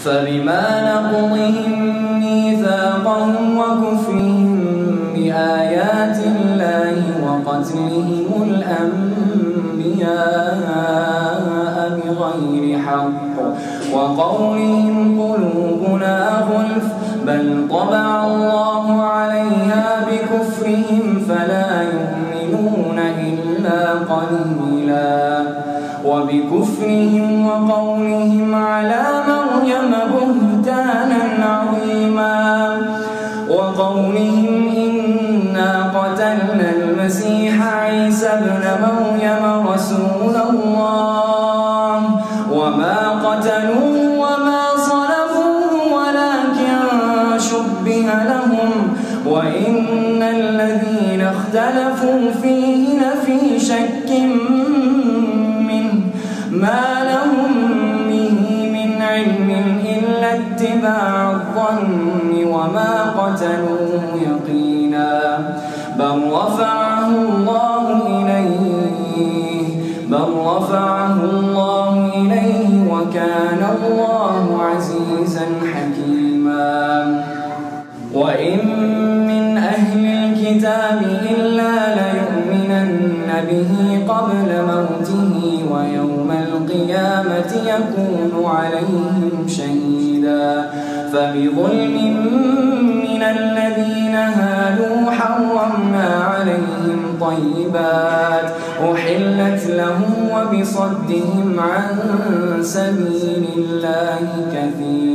فبما نقضهم ميثاقهم وكفرهم بآيات الله وقتلهم الأنبياء بغير حق وقولهم قلوبنا غلف بل طبع الله عليها بكفرهم فلا يؤمنون إلا قليلا. وبكفرهم وقولهم على مريم وقولهم إنا قتلنا المسيح عيسى ابن مريم رسول الله. وما قتلوه وما صلبوه ولكن شبه لهم. وإن الذين اختلفوا فيه لفي شك منه. ما لهم اتباع الظن وما قتلوه يقينا بل رفعه الله إليه بل رفعه الله إليه وكان الله عزيزا حكيما. وإن من أهل الكتاب به قبل موته ويوم القيامة يكون عليهم شهيدا. فبظلم من الذين هادوا حرمنا عليهم طيبات أحلت لهم وبصدهم عن سبيل الله كثيرا.